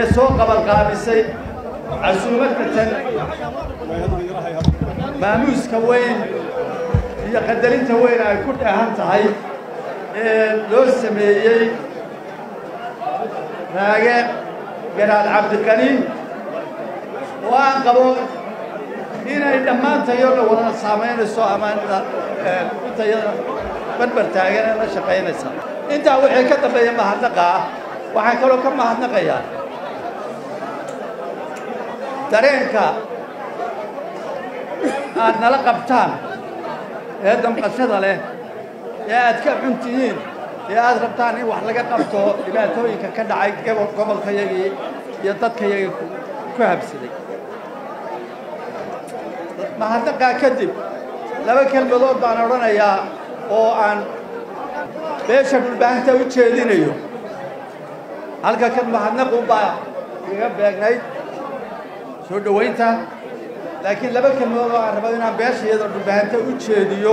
soo qabanqaabisay casuumadda tan maamuuska weyn iyo qadarinta weyn ay ku dheehan tahay ee loo sameeyey raage garaad cabdiqaniin oo aan qabo inay dhammaantayona wada saamaynayso ama intayada barbar taagan ee la shaqaynaysa. Intaa wixii ka dambeeya mahadnaqa ah waxaan kaloo ka mahadnaqayaa dareenka aad nala qabtaan ee damqashada leh ee aad ka xun tihiin ee aad rabtaan in wax laga qabto dhibaatooyinka ka dhacay gobolkayagii iyo dadkayagii ku habsaday mahadnaqaa kadib laba kelmadood baan odhanayaa oo aan beesha dhulbaahanta u jeedinayo. Halka kan mahadnaquunbaa iga beegnayd soo dhowaynta laakiin laba kelmadood oo aan rabo inaan beesha iyadoo dhulbaahanta u jeediyo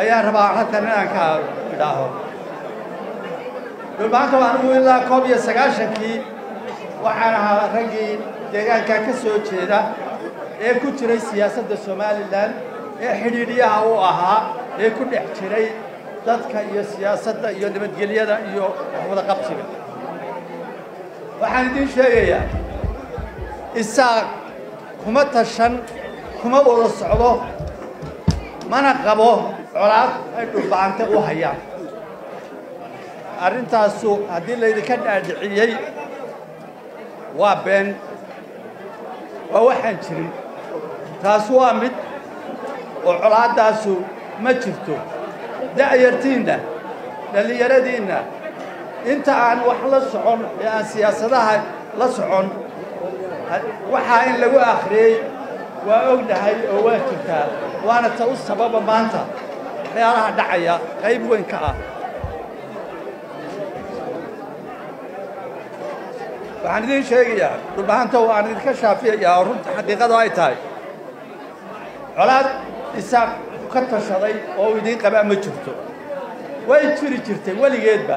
ayaan rabaa halkan inaan ka idhaaho. Dhulbaahanta waa anigu ilaa koob iyo sagaashankii. Waxaan ahaa raggii deegaankaa ka soo jeeda ee ku jiray siyaasadda somalilan ee xidhiidhyaha u ahaa ee ku dhex jiray dadka iyo siyaasadda iyo nabadgelyada iyo waxwada qabsiga. Waxaan idiin sheegayaa isaaq kuma tashan kuma wada socdo mana qabo colaad ay dhulbacante u hayaan arrintaasu haddii laydinka dhaadhiciyey waa been waa waxaan jirin. Taas waa mid oo colaaddaasu ma jirto. Da'yartiinna dhallinyaradiinna inta aan wax la socon ee aan siyaasadaha la socon waxaa in lagu akhriyey waa ognahay oo waa jirtaa waana ta u sababa maanta. Waxyaalaha dhacaya qayb weyn ka ah. Waxaan idiin sheegayaa dhulbahanta oo aan idinka shaafiyayaa oo runta xaqiiqadu ay tahay. Colaad isaaq ka tashaday oo u idiin qabaa ma jirto. Way jiri jirtay weligeedba.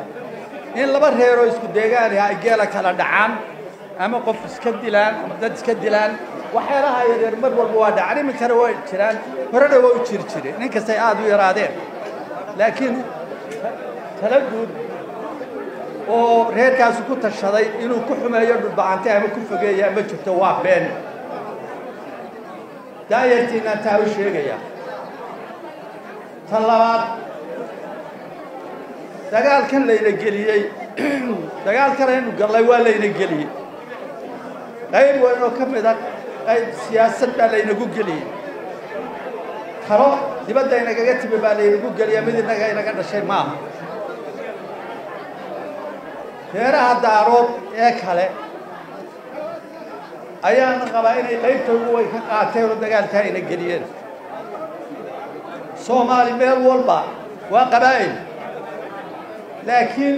In laba reeroo isku deegaani ay geela kala dhacaan ama qof iska dilaan ama dad iska dilaan waxyaalaha yareer mar walba waa dhacan iminkana way jiraan horena waa u jiri jireen nin kastay aad u yaraadeen. Laakiin tala guud oo reerkaasu ku tashaday inuu ku xumeeyo dhulbacante ama ku fogeeyaa ma jirto waa been. Daayartiinaan taa u sheegaya. Tan labaad dagaalkan layna geliyey dagaalkan aynu gallay waa layna geliyey qayb weyn oo ka mida qayb siyaasad baa laynagu geliyey talo dibadda inagaga timi baa laynagu geliya mid innaga inaga dhashay maaha reeraha daarood ee kale ayaana qabaa inay qaybta ugu weyn ka qaateen oo dagaalkaa ina geliyeen. Soomaali meel walba waa qabaa'il. Laakiin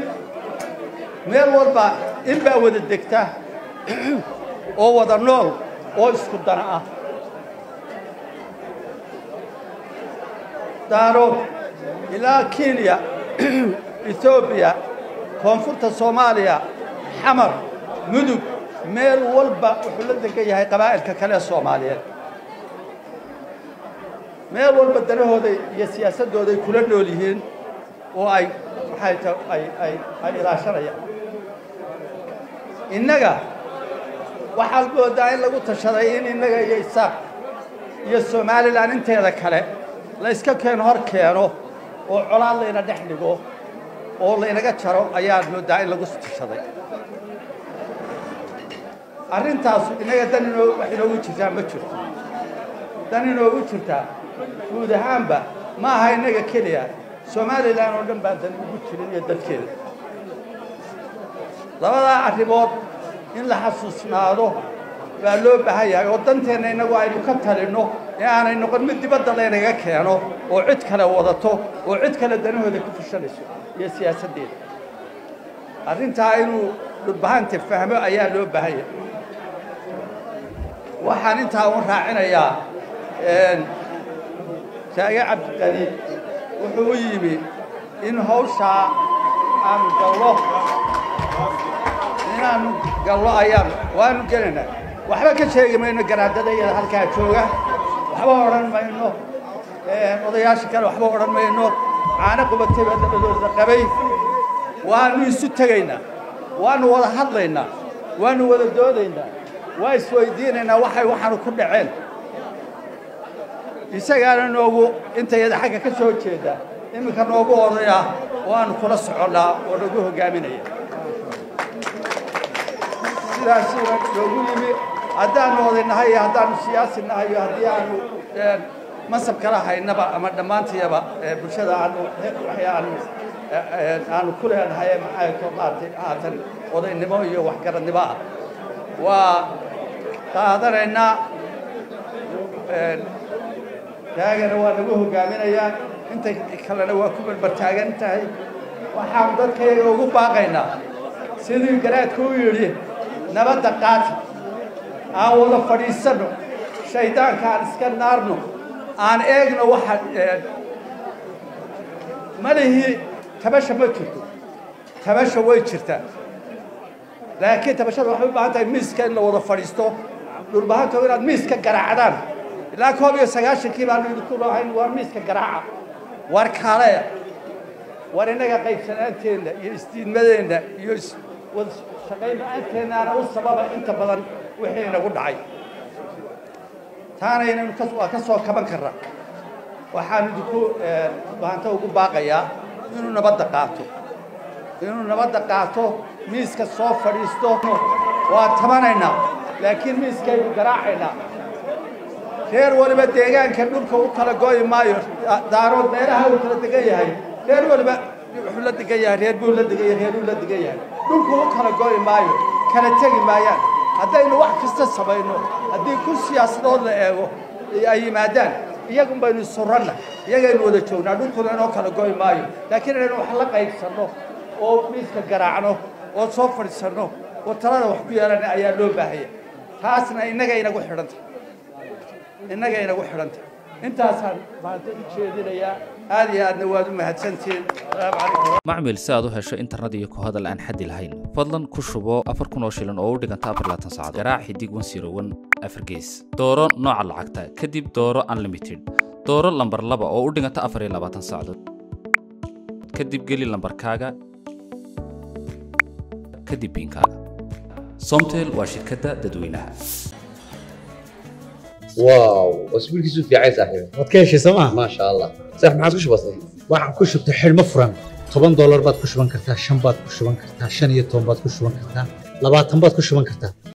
meel walba in baa wada degta oo wada nool oo isku dana ah daarood ilaa kenya etoobiya koonfurta soomaaliya xamar mudug meel walba wuxuu la degan yahay qabaa'ilka kale ee soomaaliyeed meel walba danahooda iyo siyaasaddooday kula nool yihiin oo ay maxay ta ay ay ay ilaashanayaan. Innaga waxaad moodaa in lagu tashaday in innaga iyo isaaq iyo somalilan inteeda kale la iska keen hor keeno oo colaad layna dhex dhigo oo laynaga jaro ayaad moodaa in lagu tashaday. Arrintaasu innaga dan inoo wax inoogu jirtaa ma jirto. Dan inoogu jirtaa guud ahaanba ma aha innaga keliya. Somalilan oo dhan baan dan ugu jirin iyo dadkeeda. Labadaa arrimood in la xasuusnaado baa loo baahan yahay. Oo danteenna innagu aynu ka talinno ee aanay noqon mid dibadda laynaga keeno oo cid kale wadato oo cid kale danahooda ku fushanayso iyo siyaasaddeeda. Arrintaa inuu dhulbahanta fahmo ayaa loo baahan yahay. Waxaan intaa u raacinayaa taage cabdiqani wuxuu u yimi in hawshaa aan gallo inaanu gallo ayaan waanu gelaynaa waxba ka sheegi mayno garaadada iyo halkaa jooga. Waxba odhan mayno. Odayaasha kale waxba odhan mayno. Caano qubatay baa qabay. Waanu isu tegaynaa. Waanu wada hadlaynaa. Waanu wada doodaynaa waa isweydiinaynaa waxay waxaanu ku dhaceen. Isagaana noogu intayada xagga ka soo jeeda iminka noogu odaya waanu kula soconnaa oo nagu hoggaaminaya sidaasuuna noogu yimi haddaanu oday nahay iyo haddaanu siyaasi nahay iyo haddii aanu mansab kala haynaba ama dhammaantayaba bulshada aanu waxyaanu aanu ku leenahay maxay ka maartay haatan odaynimo iyo waxgaradnimo ah. Waa qaadanaynaa taagana waa nagu hoggaaminayaan inta kalena waa ku barbartaagan tahay. Waxaanu dadkayaga ugu baaqaynaa sidii garaadku u yidhi nabadda qaata aan wada fadhiisanno shayddaanka aan iska naarno aan eegno waxa malihii tabasha ma jirto tabasha way jirtaa. Laakiin tabashada waxay u baahan tahay miiska in la wada fadhiisto dhulbahanto inaad miiska garaacdaan. Ilaa koob iyo sagaashankii baanu idinku lahayn waa miiska garaaca. War kaleya war innaga qaybsanaanteenna iyo isdiidmadeenna iyo wada shaqaynla-aanteennana u sababa inta badan wixii inagu dhacay. Taana inaynu waa ka soo kaban karra. Waxaan idinku bahanta ugu baaqayaa inuu nabadda qaato. Inuu nabadda qaato miiska soo fadhiisto waa tabanaynaa laakiin miiskaynu garaacaynaa. Reer waliba deegaanka dhulka u kala go'i maayo daarood meelaha uu kala degan yahay. Reer waliba wuxuu la degan yahay reer buu la degan yahay reeruu la degan yahay dhulku u kala go'i maayo kala tegi maayaan. Haddaynu wax kasta samayno haddii ku siyaasadood la eego ay yimaadaan iyagun baynu suranna iyagaynu wada joognaa. Dhulkuna inoo kala go'i maayo. Laakiin inaynu wax la qaybsanno oo miiska garaacno oo soo fadhiisanno oo talada wax ku yeelana ayaa loo baahaya. Taasna innaga inagu xidhanta. Innaga inagu xidhanta. Intaasaan maanta u jeedinayaa aad iyo aadna waad u mahadsantihiin macmil si aad u hesho internet iyo ku hadal aan xaddi lahayn fadlan ku shubo afar kun oo shilin oo u dhiganta afar laatan saacadood. Garaac xidig wan siro afar gees dooro nooca lacagta kadib dooro unlimited. Dooro lambar laba oo u dhiganta afar iyo labaatan saacadood. Kadib geli lambarkaaga. Kadib biinkaaga somtel waa shirkadda dadweynaha واو اسبوع كيسو في عايز صاحبي waad ka heshay sooma ما شاء الله صح ما عادش بسيط waxaan ku shubtay xidhmo furan toban doolar baad ku shuban kartaa shan baad ku shuban kartaa shan iyo toban baad ku shuban kartaa labaatan baad ku shuban kartaa